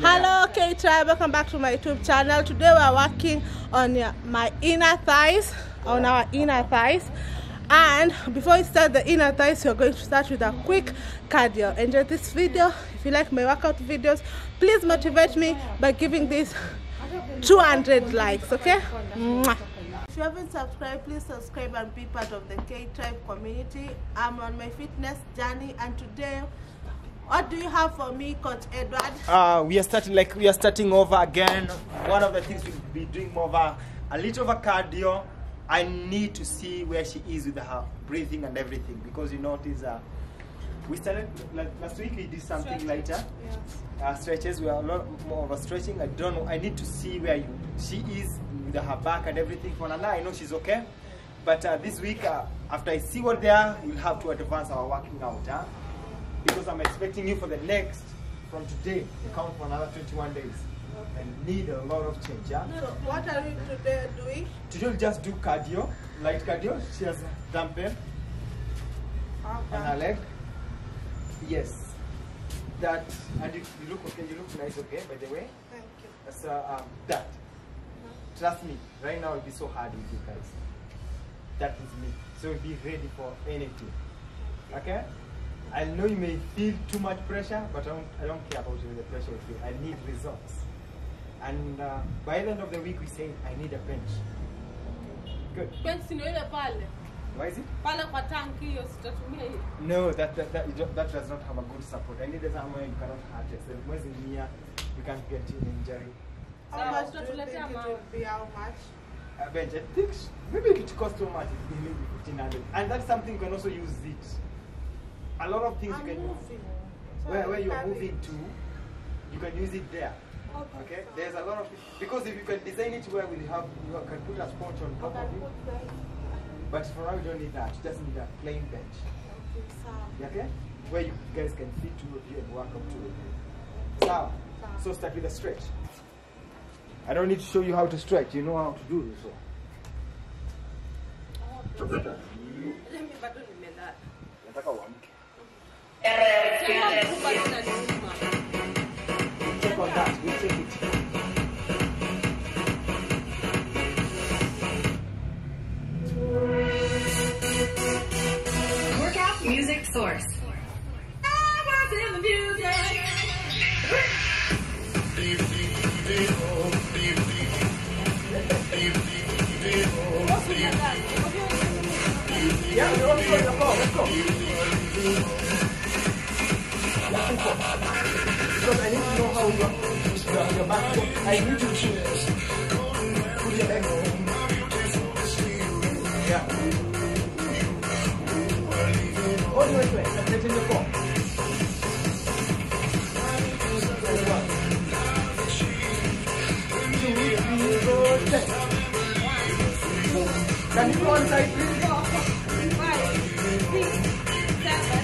Hello, K Tribe. Welcome back to my YouTube channel. Today we are working on my inner thighs, on our inner thighs. And before we start the inner thighs, we're going to start with a quick cardio. Enjoy this video. If you like my workout videos, please motivate me by giving this 200 likes, okay? Mwah. If you haven't subscribed, please subscribe and be part of the K Tribe community. I'm on my fitness journey, and today, what do you have for me, Coach Edward? uh, we are starting like we are starting over again. One of the things we'll be doing over a little of a cardio. I need to see where she is with her breathing and everything because you notice uh, we started like last week we did something lighter uh, stretches. We are a lot more of a stretching. I don't know. I need to see where you she is with her back and everything. For Nana, I know she's okay, but uh, this week uh, after I see what they are, we'll have to advance our working out. Huh? Because I'm expecting you for the next, from today, to count for another 21 days. And need a lot of change, yeah? So, what are you today doing? Today we'll just do cardio, light cardio. She has a dumbbell on her leg. Yes. That, and you, you look okay, you look nice, okay, by the way. Thank you. So, um, that. Trust me, right now it'll be so hard with you guys. That is me. So be ready for anything. Okay? I know you may feel too much pressure, but I don't, I don't care about the pressure you feel. I need results. And uh, by the end of the week, we say, I need a bench. Good. Bensi ndio ile pale Why is it? pale kwa tanki hiyo, sitatumia hiyo. No, that that, that, you that does not have a good support. I need somewhere you cannot hurt yourself. Mwezi near, you can't get an injury. How Sawa, much do you think tutatuletea it mawe. will be? How much? A bench, I think maybe it costs too much, it may maybe 1500 And that's something you can also use it. A lot of things I'm you can moving. So where, where you're carry moving it. to, you can use it there. Okay? There's a lot of because if you can design it where we have you can put a sponge on top of it. But for now you don't need that. You just need a plain bench. Okay, so- Okay? Where you guys can fit two of you and work up to it. So, so start with a stretch. I don't need to show you how to stretch. You know how to do this. So. Mimi bado nimelala. Nataka uamke. On. Workout Music Source. Yeah, let's go. Let's. Let's go. Yeah. Because I need to know how your, your, your back goes. I need you to put your leg on. Yeah. All the way to it. And let the core. Can you go on side, please? Five, six, seven.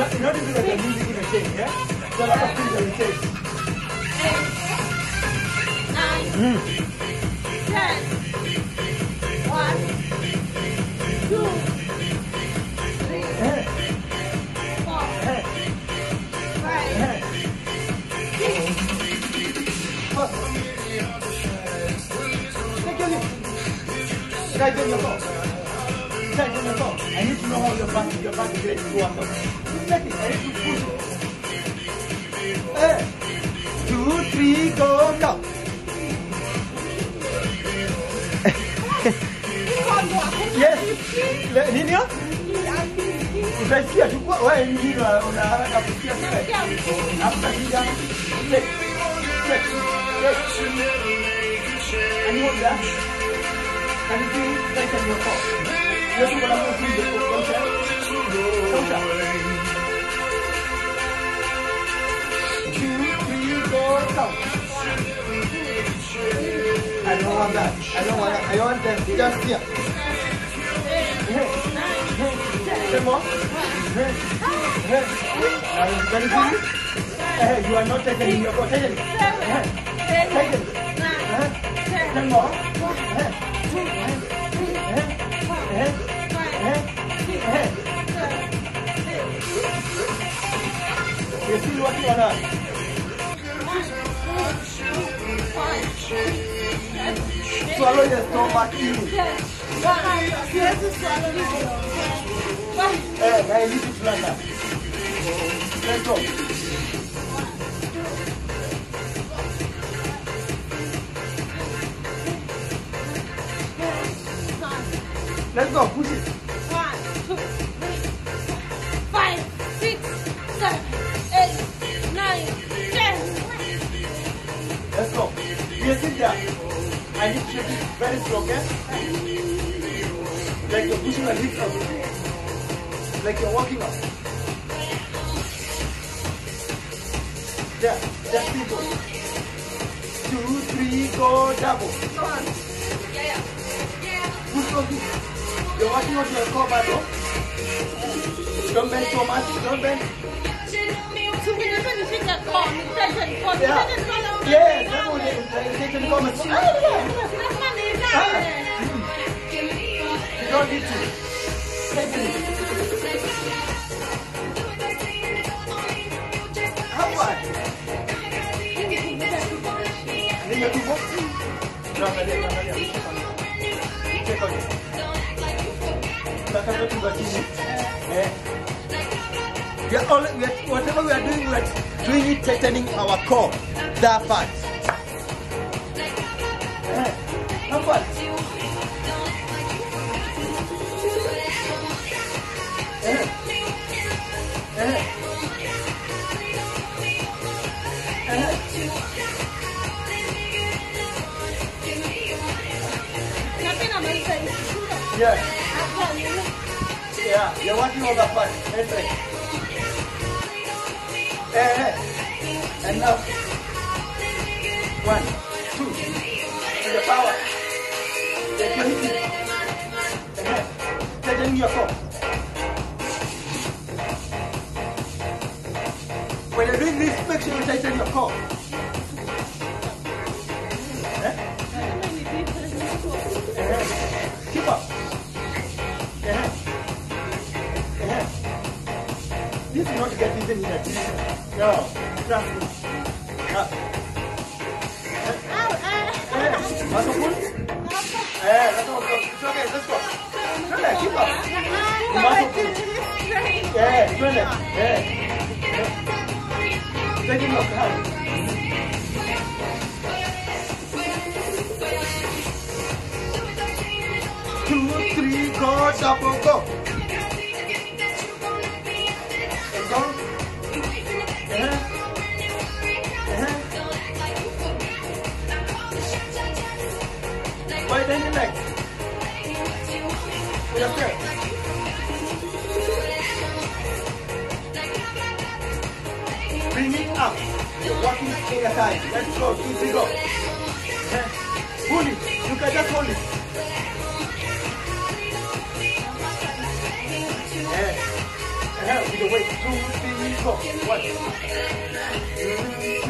You notice that the music in the change, yeah? A of change. Your phone. On your phone. I need to know how your back, your back is ready to work out. Take it, I need to push it. Two, three, go. Yes. Nini? Utasikia tu kwa wewe ni nini una- unataka kusikia kile? Hapa shida. Check. Check. Check. And hold that. You feel tighten your? I don't want that. I don't want that. I want them just here. Say more. Now, can you it? Eh, You are not taking your core. Take it. Eh, Take it. Eh. Eh, eh, eh, eh, eh. You still working on that? Swallow your stomach in. Eh, na hizi fulana. Let's go. Let's go, push it. Yes, what they tuangalie. Check on. Eh. Whatever we are doing, we are it tightening our core. That part. Eh. Eh. Eh. Eh. Yeah. Yeah, you're working on that part. That's. Eh, hey. And now. One, two. To the power. Take your hip. Hey, tighten your core. When you're doing this, make sure you tighten your core. This is not get easy in a. No, trust me. Ah. Eh, muscle pull? Eh, let's. It's okay, let's go. Turn keep up. Yeah, turn it. Yeah. Take it hand. Two, three, go, double, go. Leg. With your step. Bring it up. You're walking to your side. Let's go. Two, three, go. Uh-huh. Hold it. You can just hold it. Yeah. Uh-huh. With the weight. Two, three, go. One.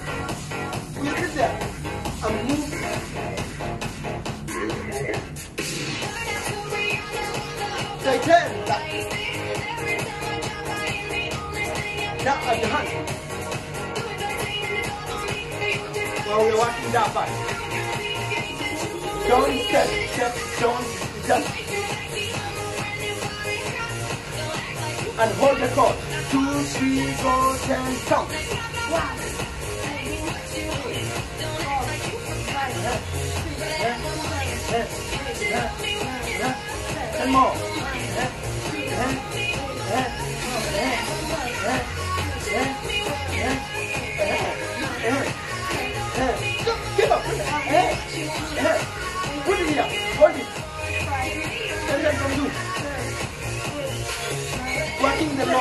we're watching that دافع Don't step, step, don't just and hold the cord. Two, three, four, ten, count. One. Ten more.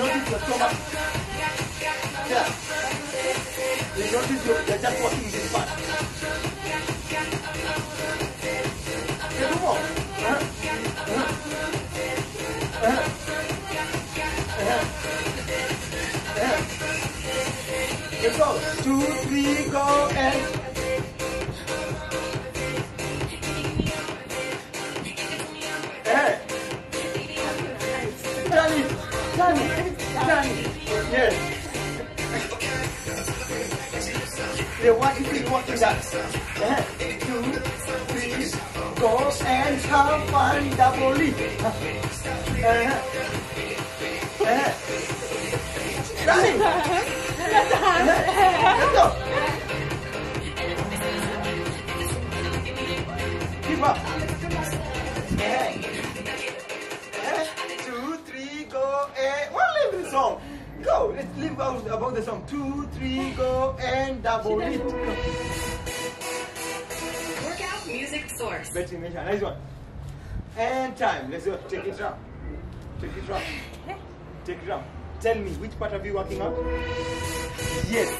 Notice your stomach. Yeah. You notice you're, you're just walking this part. Yeah, do more. Uh-huh. Uh-huh. Uh-huh. Uh-huh. Uh-huh. Let's go. Two, three, go, and. Johnny. Yes. The one is walking that. Eh, Two, three, go and have fun. Uh, uh, Johnny. Let's go. Keep up. Eh, eh, Two, three, go, and one song. Go, let's leave out about the song. Two, three, go, and double it. Workout Music Source. Betty Misha, nice one. And time. Let's go. Take it round. Take it round. Take it round. Tell me, which part are you working on? Yes.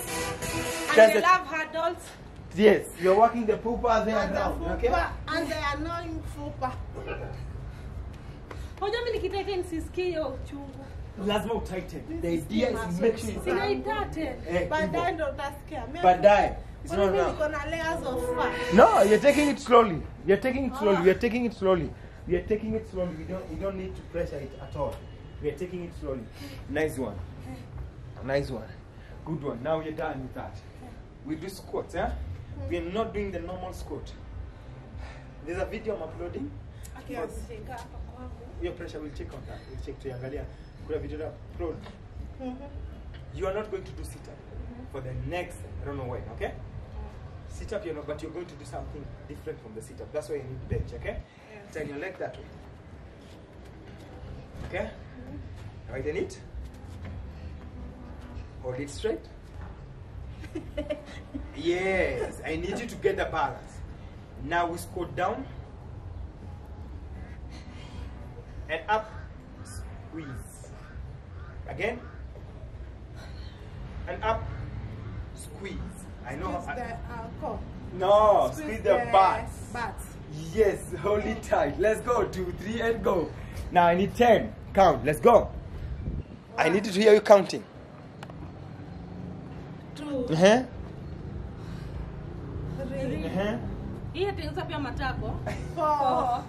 And That's they it. love adults. Yes, you're working the pooper there And the down. Okay? fupa, and the annoying fupa. Hoja mimi nikitete nisisikie hiyo uchungu. Lazima utighten. The idea is make sure you Sinaitate. Eh, Baadaye hivyo. ndo utasikia. Mimi- Baadaye. It's Kwani not mimi now. layers of fat. No, you're taking it slowly. You're taking it slowly. You're taking it slowly. We are taking it slowly. We don't. We don't need to pressure it at all. We are taking it slowly. Nice one. Nice one. Good one. Now you're done with that. We do squats, eh? We are not doing the normal squat. There's a video I'm uploading. Akiashika hapa kwangu. Your pressure will check on that. We'll check tuangalia. Kuna video na upload. Mhm. You are not going to do sit up for the next, I don't know when, okay? Sit up, you're not, but you're going to do something different from the sit up. That's why you need bench, okay? Turn your leg that way. Okay? Widen it. Hold it straight. yes, I need you to get the balance. Now we squat down and up, squeeze. Again, and up, squeeze. I know Squeeze how. the ankle. no, squeeze the butt. Butt. Yes, hold it tight. Let's go. Two, three, and go. Now I need 10. Count. Let's go. I need to hear you counting. Two, Uh-huh. three, Uh-huh. Hii yatengeneza pia matako. four,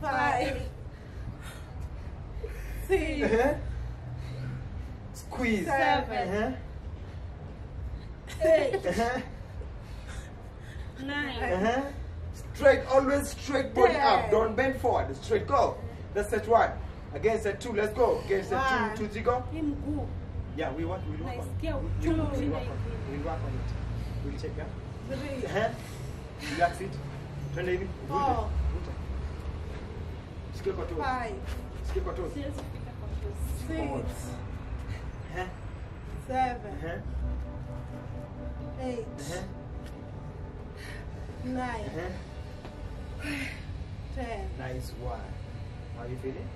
five, six, Uh-huh. Squeeze. Seven. Uh-huh. eight, Uh-huh. Nine. Uh-huh. Straight, always straight body up. Don't bend forward. Straight go. That's set one. Again set two. Let's go. Again set One. two, two, three, go. Yeah, we want, we'll work on it. We'll, we'll, work on it. We'll work on it. We'll check, yeah? three, Uh-huh. Relax it. Twende hivi. Vute. Four. Vute. Sikia kwa toes. five, kwa six, Uh-huh. seven, Uh-huh. eight, Uh-huh. nine, Uh-huh. ten. Nice one. How you feeling?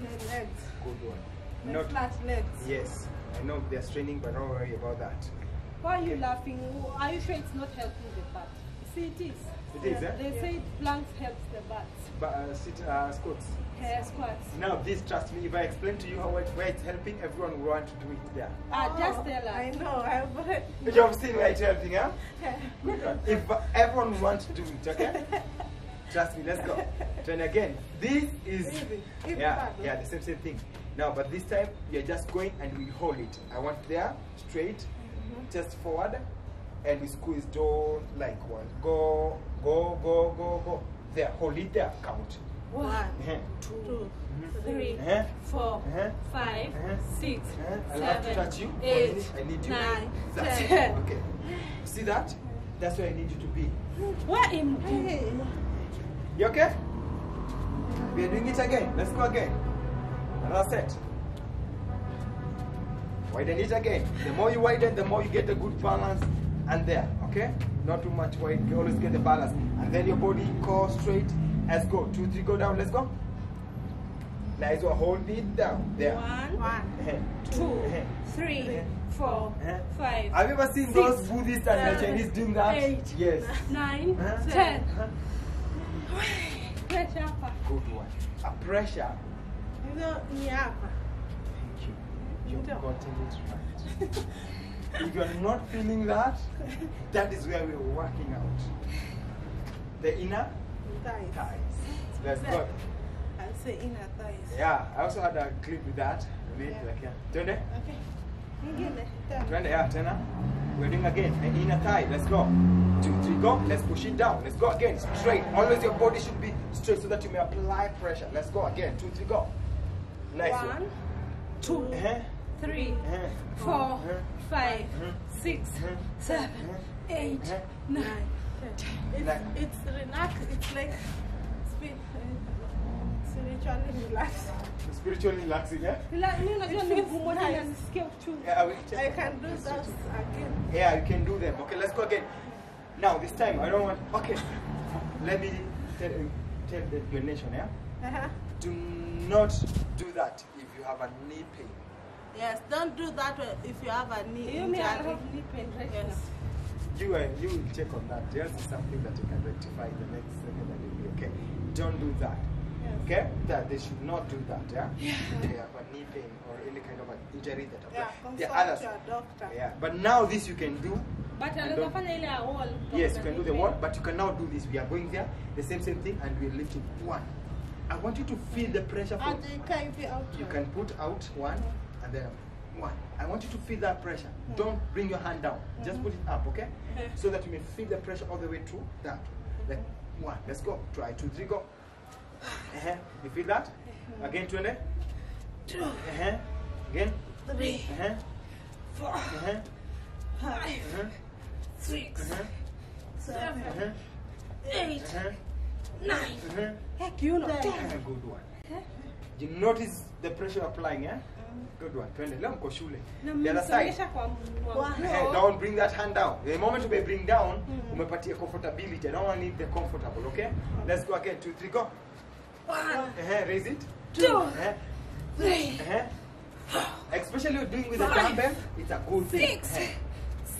My legs. Good one. My Not flat legs. Yes, I know they're straining, but don't worry about that. Why are you laughing? Are you sure it's not helping the butt? See, it is. It is, eh? They say planks helps the butt. But uh, sit uh, squats. Hair squats. Now this, trust me, if I explain to you how it, where it's helping, everyone will want to do it there. Ah, just tell us. I know. I've already. You've seen where it's helping, huh? Good one. If uh, everyone wants to do it, okay? Trust me, let's go. Then again, this is Easy. Easy yeah, part, yeah, the same same thing. Now, but this time you're just going and we hold it. I want there, straight, just forward, and we squeeze. Don't like one. Go, go, go, go, go. There, hold it there. Count. One, Uh-huh. two, Three, Uh-huh. four, Uh-huh. five, Uh-huh. six, Uh-huh. I'll have to seven, touch you. One eight, minute. I need you. nine, That's it. Okay. See that? That's where I need you to be. Where in Hey. You okay? We are doing it again. Let's go again. Another set. Widen it again. The more you widen, the more you get a good balance. And there, okay? Not too much weight, You always get the balance. And then your body core straight. Let's go. Two, three, go down. Let's go. Nice one. Hold it down. There. One, One. Two, three, four, five, Have you ever seen Six, those Buddhists and the seven, Chinese doing that? eight, Yes. nine, ten. Pressure. Good one. A pressure You know, yeah. Thank you. You've gotten it right. if you're not feeling that, that is where we're working out. The inner Thighs. thighs. Let's go. I'll say inner thighs. Yeah, I also had a clip with that. Yeah. like, yeah. Twende? Okay. Twende, yeah, tena. We're doing again. The inner thigh. Let's go. Two, three, go. Let's push it down. Let's go again. Straight. Always your body should be straight so that you may apply pressure. Let's go again. Two, three, go. Nice One, two, Uh-huh. three, Uh-huh. four, Uh-huh. Five, six, seven, eight, nine. It's, Like- it's relax. It's like spi- spiritually relaxing. Spiritually relaxing, yeah? Mi unajua mimi feels mmoja nice. anasikia uchungu. Yeah, I will check I can do Let's that again. Yeah, you can do them. Okay, let's go again. Now, this time, I don't want. Okay, let me tell, tell the, your nation, yeah? Uh-huh. Do not do that if you have a knee pain. Yes, don't do that if you have a knee You may injury. have knee pain right Yes. now. You, uh, you will check on that. Just something that you can rectify in the next second and you'll be okay. Don't do that. Yes. Okay? That they should not do that, yeah? They have a knee pain or any kind of an injury that Yeah, okay. There consult are others. your doctor. Yeah, but now this you can do But And anaweza don't- ile wall. Yes, you can do the wall, but you can now do this. We are going there, the same same thing, and we're lifting one. I want you to feel the pressure. From, And you can be out. you can put out one, and then one. I want you to feel that pressure. Don't bring your hand down. Just put it up, okay? So that you may feel the pressure all the way through that. Like one. Let's go. Try two, three, go. Uh-huh. You feel that? Again, twenty. Two, Uh-huh. Again. three, Uh-huh. four, Uh-huh. five, Uh-huh. six, Uh-huh. seven, Uh-huh. eight, Uh-huh. nine, Uh-huh. Heck, you know. ten. Good one. You notice the pressure applying, eh? Good one. Twende. Leo mko shule. Na The other side. msongesha kwa mwa- One. Hey, don't bring that hand down. The moment you bring down, umepatia comfortability. I don't want to need the comfortable, okay? Let's go again. Two, three, go. one, Uh-huh. Raise it. two, Uh-huh. three, Uh-huh. Especially you're doing with the Five. dumbbell, it's a good thing. six,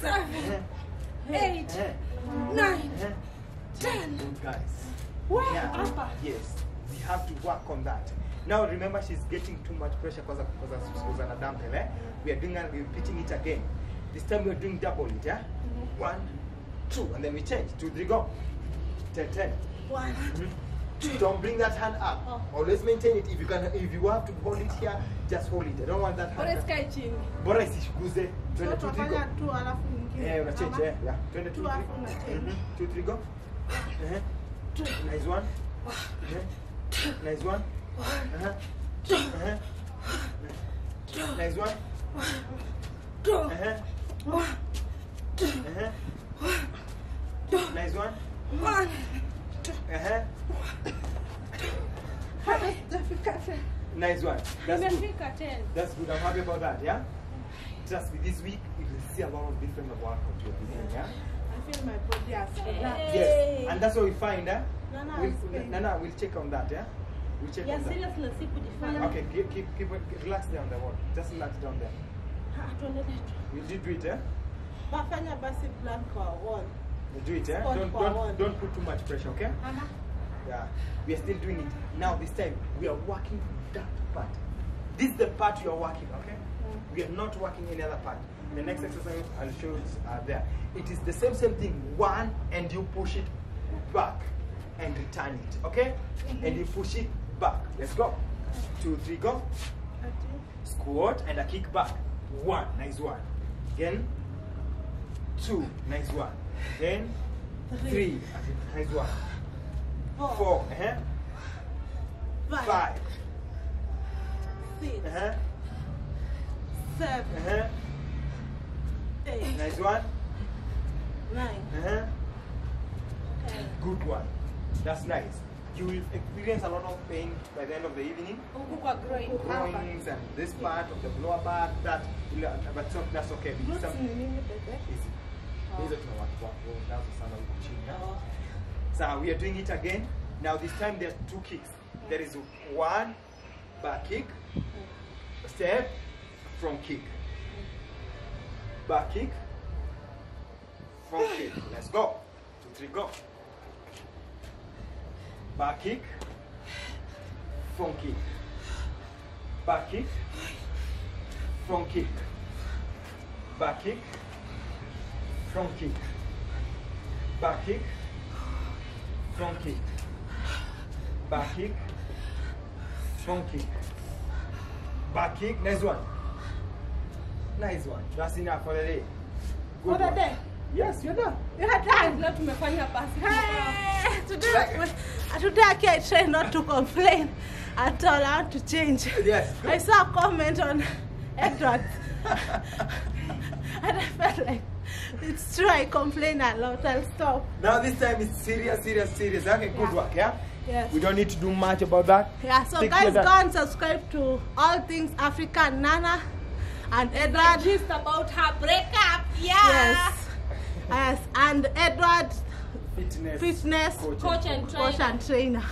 Uh-huh. eight, nine, ten. Good guys. Where? Yeah. Hapa. Yes. We have to work on that. Now remember she's getting too much pressure because of because of because of a dumbbell, eh? We are doing we're repeating it again. This time we're doing double it, yeah? One, two, and then we change. Two, three, go. Ten, ten. one, Don't bring that hand up. Oh. Always maintain it. If you can if you have to hold it here, just hold it. I don't want that Bora hand. isikae chini. Bora isishiguze. So Twende two, three, go. two alafu nyingine. Yeah, una change, Ama? yeah. Twende two, Two three. alafu una change. Two, three, go. Uh-huh. Nice one. Uh-huh. Nice one. Uh-huh. Uh-huh. Nice one. Two, Uh-huh. one, Uh-huh. Nice one. one. Uh-huh. How does difficult? Nice one. That's good. That's good. I'm happy about that, yeah? Trust me, this week you will see a lot of different workout you're doing, yeah? I feel my body has relaxed. Yes. And that's what we find, eh? No, no, We'll, it's pain. no, no, we'll check on that, yeah? We'll check Ya on that. serious na si kujifanya. Okay, keep, keep, keep, it- relax down there. What? Just relax down there. Tu. You did do it, eh? Bafanya basi plan kwa wall. You do it, eh? Spot Don't, don't, don't put too much pressure, okay? Yeah. We are still doing it. Now, this time, we are working that part. This is the part you are working, okay? We are not working any other part. The next exercise I'll show you uh, there. It is the same, same thing. One, and you push it back and return it, okay? And you push it. Let's go. Two, three, go. Squat and a kick back. One, nice one. Again, two, nice one. Then, three, nice one. Four. Four, uh-huh. Five. Six. uh-huh. Seven. Uh-huh. Eight. Nice one. Nine. Uh-huh. Ten. Good one. That's nice. You will experience a lot of pain by the end of the evening. Groin. Groins and this part of the lower back, that, but that's okay. We do Glutes some ni nini bebe? easy. Hizo tunawatu wako nazo sana huku chini. So we are doing it again. Now this time there's two kicks. There is one back kick, step, front kick. Back kick, front kick. Let's go. Two, three, go. Back kick. Front kick. Back kick. Front kick. Back kick. Front kick. Back kick. Front kick. Back kick. Front kick. Back kick. Next one. Nice one. That's enough for the day. Good Over one. there. Yes, you're done. You are done. Leo tumefanya basi. Hey, today, today I can try not to complain at all. I want to change. Yes. I saw a comment on Edward. and I felt like it's true. I complain a lot. I'll stop. Now this time it's serious, serious, serious. Okay, good Yeah. work. Yeah. Yes. We don't need to do much about that. Yeah, so Stick guys, go and subscribe to All Things African Nana and And Edward. gist about her breakup. Yeah. Yes. Yes, and Edward Fitness. Fitness Coach. Coach and Coach trainer. and Trainer.